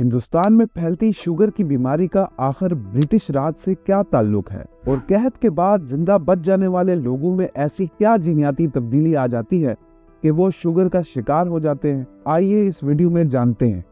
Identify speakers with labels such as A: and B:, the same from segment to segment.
A: हिंदुस्तान में फैलती शुगर की बीमारी का आखिर ब्रिटिश राज से क्या ताल्लुक है? और कहत के बाद ज़िंदा बच जाने वाले लोगों में ऐसी क्या जीनियाती तब्दीली आ जाती है कि वो शुगर का शिकार हो जाते हैं? आइए इस वीडियो में जानते हैं।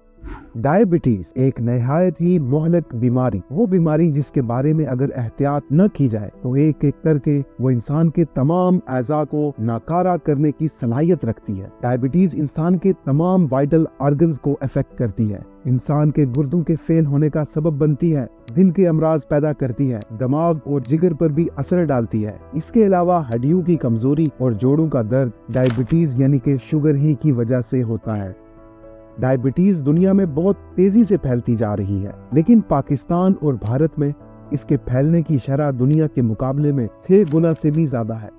A: डायबिटीज़ एक नहायत ही मोहलक बीमारी। वो बीमारी जिसके बारे में अगर एहतियात न की जाए तो एक एक करके वो इंसान के तमाम अज़ा को नाकारा करने की सलाहियत रखती है। डायबिटीज़ इंसान के तमाम वाइटल ऑर्गन्स को अफेक्ट करती है। इंसान के गुर्दों के फेल होने का सबब बनती है, दिल के अमराज पैदा करती है, दिमाग और जिगर पर भी असर डालती है। इसके अलावा हड्डियों की कमज़ोरी और जोड़ों का दर्द डायबिटीज़ यानी के शुगर ही की वजह से होता है। डायबिटीज़ दुनिया में बहुत तेज़ी से फैलती जा रही है। लेकिन पाकिस्तान और भारत में इसके फैलने की शरह दुनिया के मुकाबले में छह गुना से भी ज़्यादा है।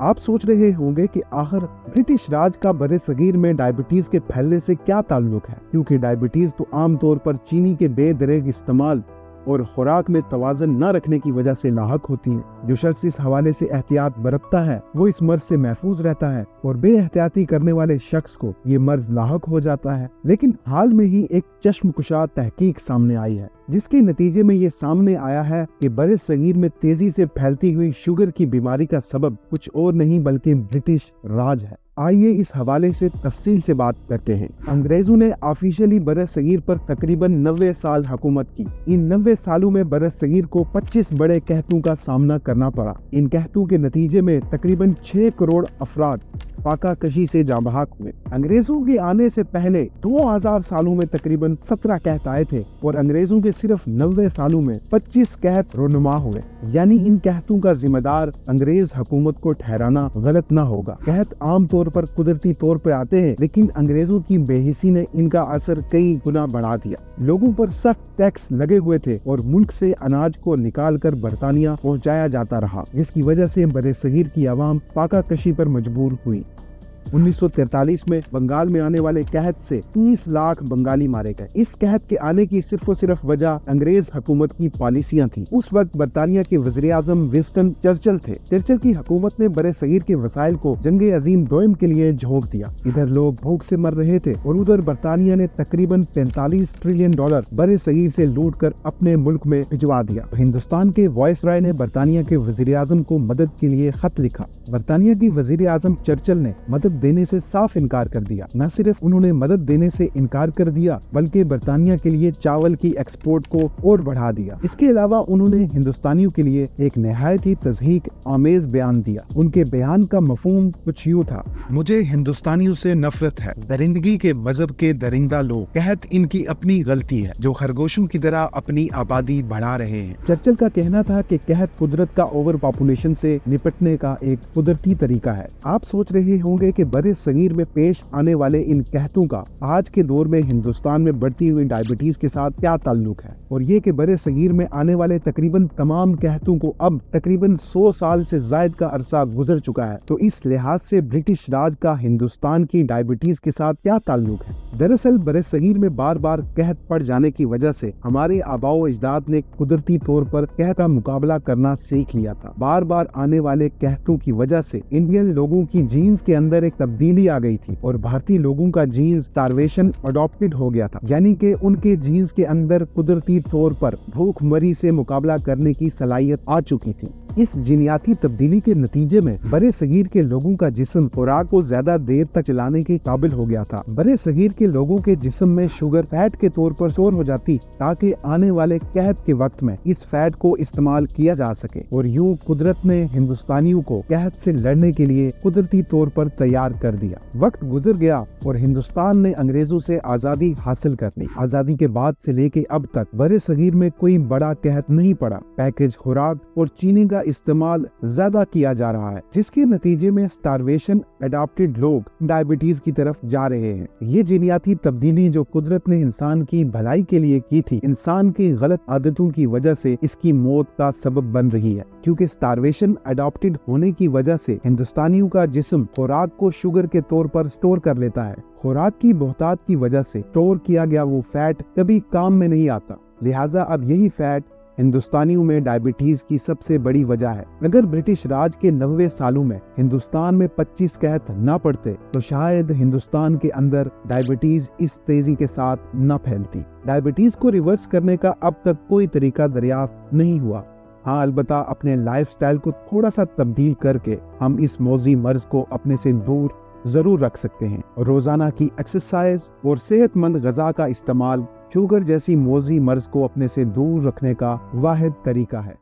A: आप सोच रहे होंगे कि आखिर ब्रिटिश राज का बड़े सगीर में डायबिटीज़ के फैलने से क्या ताल्लुक है? क्योंकि डायबिटीज़ तो आमतौर पर चीनी के बेदरेग इस्तेमाल और खुराक में तोज़न न रखने की वजह से लाक होती हैं। जो शख्स इस हवाले से एहतियात बरतता है, वो इस मर्ज से महफूज रहता है और बेहतियाती करने वाले शख्स को ये मर्ज लाक हो जाता है लेकिन हाल में ही एक चश्म कुशा तहकीक सामने आई है, जिसके नतीजे में ये सामने आया है कि बड़े सगीर में तेज़ी से फैलती हुई शुगर की बीमारी का सबब कुछ और नहीं बल्कि ब्रिटिश राज है आइए इस हवाले से तफसील से बात करते हैं। अंग्रेज़ों ने ऑफिशियली बर सगीर पर तकरीबन नब्बे साल हुकूमत की। इन नब्बे सालों में बर सगीर को 25 बड़े कहतों का सामना करना पड़ा। इन कहतों के नतीजे में तकरीबन 6 करोड़ अफराद फाका कशी से जाबहाक हुए। अंग्रेज़ों के आने से पहले 2000 सालों में तकरीबन 17 कहत आए थे और अंग्रेज़ों के सिर्फ़ नब्बे सालों में 25 कहत रोनुमा हुए। यानी इन कहतों का जिम्मेदार अंग्रेज़ हुकूमत को ठहराना गलत न होगा। कहत आम तौर पर कुदरती तौर पर आते हैं, लेकिन अंग्रेज़ों की बेहिसी ने इनका असर कई गुना बढ़ा दिया। लोगों पर सख्त टैक्स लगे हुए थे और मुल्क से अनाज को निकाल कर बरतानिया पहुँचाया जाता रहा, जिसकी वजह से बड़े सगीर की आवाम फाका कशी पर मजबूर हुई। 1943 में बंगाल में आने वाले कहत से 30 लाख बंगाली मारे गए। इस कहत के आने की सिर्फ़ और सिर्फ़ वजह अंग्रेज़ हुकूमत की पॉलिसियाँ थी। उस वक्त बरतानिया के वजी आज़म विस्टन चर्चल थे। चर्चल की हुकूमत ने बड़े सगीर के वसाइल को जंग अजीम दोयम के लिए झोंक दिया। इधर लोग भूख से मर रहे थे और उधर बरतानिया ने तकरीबन 45 ट्रिलियन डॉलर बड़े सगीर से लूट कर अपने मुल्क में भिजवा दिया। हिंदुस्तान के वॉइस राय ने बरतानिया के वजी को मदद के लिए खत लिखा। बरतानिया की वज़ीर आज़म चर्चल ने मदद देने से साफ़ इनकार कर दिया। न सिर्फ़ उन्होंने मदद देने से इनकार कर दिया, बल्कि बरतानिया के लिए चावल की एक्सपोर्ट को और बढ़ा दिया। इसके अलावा उन्होंने हिंदुस्तानियों के लिए एक नहायत ही तजहीक आमेज बयान दिया। उनके बयान का मफहूम कुछ यूँ था,
B: मुझे हिंदुस्तानियों से नफरत है। दरिंदगी के मज़हब के दरिंदा लोग, कहत इनकी अपनी गलती है, जो खरगोशों की तरह अपनी आबादी बढ़ा रहे हैं।
A: चर्चल का कहना था कि कहत कुदरत का ओवर पॉपुलेशन से निपटने का एक कुदरती तरीका है। आप सोच रहे होंगे कि बड़े सगीर में पेश आने वाले इन कहतों का आज के दौर में हिंदुस्तान में बढ़ती हुई डायबिटीज़ के साथ क्या ताल्लुक है? और ये कि बड़े सगीर में आने वाले तकरीबन तमाम कहतों को अब तकरीबन 100 साल से जायद का अरसा गुजर चुका है तो इस लिहाज से ब्रिटिश राज का हिंदुस्तान की डायबिटीज़ के साथ क्या ताल्लुक है? दरअसल बड़े सगीर में बार बार कहत पड़ जाने की वजह से हमारे आबाओ अजदाद ने कुदरती तौर पर कह का मुकाबला करना सीख लिया था। बार बार आने वाले कहतों की वजह से इंडियन लोगों की जीन्स के अंदर एक तब्दीली आ गई थी और भारतीय लोगों का जीन्स स्टारवेशन अडोप्टेड हो गया था। यानी कि उनके जीन्स के अंदर कुदरती तौर पर भूख मरी से मुकाबला करने की सलाहियत आ चुकी थी। इस जीनियाती तब्दीली के नतीजे में बड़े सगीर के लोगों का जिसम खुराक को ज़्यादा देर तक चलाने के काबिल हो गया था। बड़े सगीर के लोगों के जिसम में शुगर फैट के तौर पर स्टोर हो जाती ताकि आने वाले कहत के वक्त में इस फैट को इस्तेमाल किया जा सके। और यूँ कुदरत ने हिंदुस्तानियों को कहत से लड़ने के लिए कुदरती तौर पर तैयार कर दिया। वक्त गुजर गया और हिंदुस्तान ने अंग्रेज़ों से आज़ादी हासिल कर ली। आज़ादी के बाद से लेके अब तक बड़े सगीर में कोई बड़ा कहत नहीं पड़ा। पैकेज खुराक और चीनी का इस्तेमाल ज़्यादा किया जा रहा है, जिसके नतीजे में स्टारवेशन अडॉप्टेड लोग डायबिटीज़ की तरफ़ जा रहे हैं। ये जीनियाती तब्दीली जो कुदरत ने इंसान की भलाई के लिए की थी, इंसान की गलत आदतों की वजह से इसकी मौत का सबब बन रही है, क्योंकि स्टारवेशन अडॉप्टेड होने की वजह से हिंदुस्तानियों का जिस्म खुराक को शुगर के तौर पर स्टोर कर लेता है। खुराक की बहुतात की वजह से स्टोर किया गया वो फैट कभी काम में नहीं आता। लिहाजा अब यही फैट हिंदुस्तानियों में डायबिटीज़ की सबसे बड़ी वजह है। अगर ब्रिटिश राज के नब्बे सालों में हिंदुस्तान में 25 कहत न पड़ते तो शायद हिंदुस्तान के अंदर डायबिटीज़ इस तेज़ी के साथ न फैलती। डायबिटीज़ को रिवर्स करने का अब तक कोई तरीका दरियाफ्त नहीं हुआ। हाँ अलबत्ता अपने लाइफस्टाइल को थोड़ा सा तब्दील करके हम इस मौजी मर्ज को अपने से दूर ज़रूर रख सकते हैं। रोज़ाना की एक्सरसाइज और सेहतमंद गजा का इस्तेमाल शुगर जैसी मोजी मर्ज को अपने से दूर रखने का वाहिद तरीका है।